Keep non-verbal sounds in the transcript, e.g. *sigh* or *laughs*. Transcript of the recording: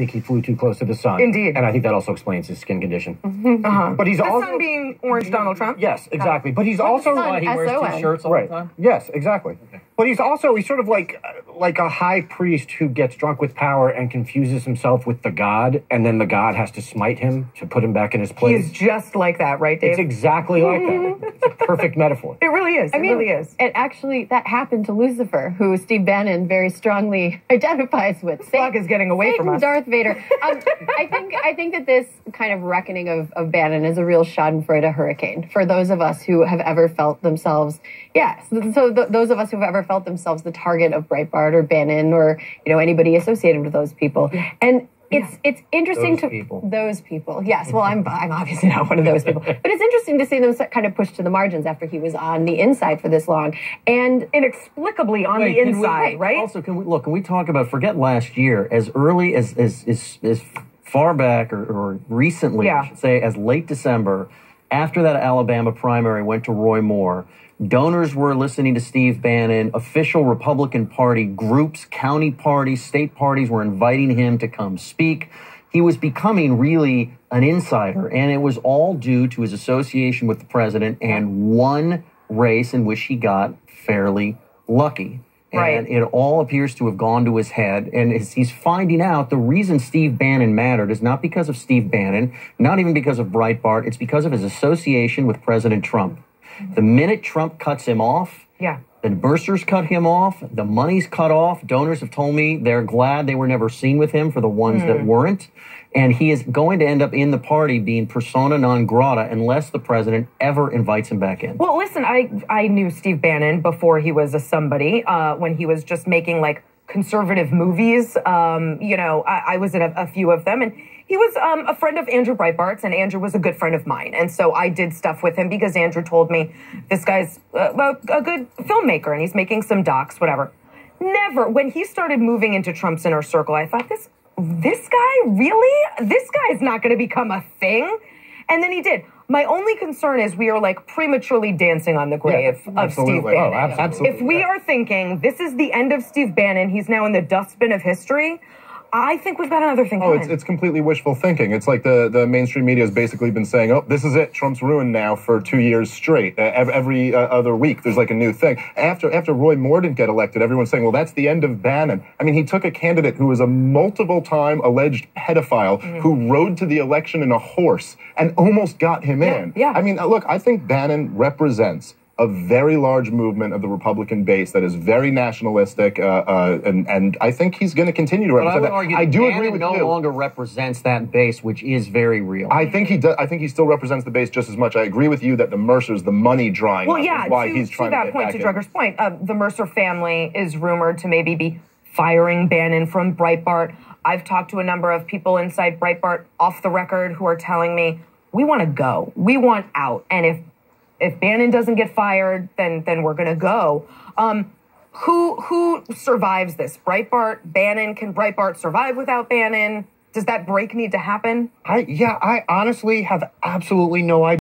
think he flew too close to the sun. Indeed. And I think that also explains his skin condition. Uh-huh. But he's the also sun being orange Donald Trump. Yes, exactly. But he's also sun? Why he wears S-O-N. two shirts all right. the time? Yes, exactly. But he's also he's sort of like like a high priest who gets drunk with power and confuses himself with the god, and then the god has to smite him to put him back in his place. He's just like that, right, Dave? it's exactly like that. *laughs* It's a perfect metaphor. it really is. I it mean, really is. it actually that happened to Lucifer, who Steve Bannon very strongly *laughs* identifies with. Fuck is getting away Satan, from us. Darth Vader. Um, *laughs* I think I think that this kind of reckoning of, of Bannon is a real Schadenfreude hurricane for those of us who have ever felt themselves. Yes, so th- those of us who have ever felt themselves the target of Breitbart or Bannon or you know anybody associated with those people, and. It's it's interesting Those to people. those people. Yes, well, I'm I'm obviously *laughs* not one of those people, *laughs* but it's interesting to see them kind of pushed to the margins after he was on the inside for this long. And Inexplicably on Wait, the can we- inside, right? Also, can we look? Can we talk about? Forget last year. As early as as as, as far back or, or recently, Yeah. I should say, as late December, after that Alabama primary went to Roy Moore. Donors were listening to Steve Bannon. Official Republican Party groups, county parties, state parties were inviting him to come speak. He was becoming really an insider, and it was all due to his association with the president and one race in which he got fairly lucky. Right. And it all appears to have gone to his head. And he's finding out the reason Steve Bannon mattered is not because of Steve Bannon, not even because of Breitbart. It's because of his association with President Trump. The minute Trump cuts him off, yeah. the Mercers cut him off, the money's cut off. Donors have told me they're glad they were never seen with him for the ones Hmm. that weren't. And he is going to end up in the party being persona non grata unless the president ever invites him back in. Well, listen, I I knew Steve Bannon before he was a somebody. Uh, when he was just making like conservative movies, um, you know, I, I was in a, a few of them, and he was um, a friend of Andrew Breitbart's, and Andrew was a good friend of mine, and so I did stuff with him because Andrew told me this guy's uh, a, good filmmaker, and he's making some docs, whatever. Never, when he started moving into Trump's inner circle, I thought this this guy really? This guy's not going to become a thing? And then he did my only concern is we are like prematurely dancing on the grave of Steve absolutely. Bannon. Oh, absolutely. If we are thinking this is the end of Steve Bannon, he's now in the dustbin of history. I think we've got another thing Oh, it's, it's completely wishful thinking. It's like the, the mainstream media has basically been saying, oh, this is it. Trump's ruined now for two years straight. Uh, ev- every uh, other week, there's like a new thing. After after Roy Moore didn't get elected, everyone's saying, well, that's the end of Bannon. I mean, he took a candidate who was a multiple time alleged pedophile Mm-hmm. who rode to the election in a horse and almost got him in. yeah. I mean, uh, look, I think Bannon represents a very large movement of the Republican base that is very nationalistic, uh, uh, and and I think he's going to continue to But I represent would that. argue I do Bannon agree with no you. longer represents that base, which is very real. I think he does. I think he still represents the base just as much. I agree with you that the Mercers, the money drawing, well, yeah. is why to, he's to trying that get point, back to in. Drugger's point, uh, the Mercer family is rumored to maybe be firing Bannon from Breitbart. I've talked to a number of people inside Breitbart off the record who are telling me we want to go, we want out, and if if Bannon doesn't get fired, then then we're gonna go. Um, who who survives this? Breitbart, Bannon. Can Breitbart survive without Bannon? Does that break need to happen? I yeah, I honestly have absolutely no idea.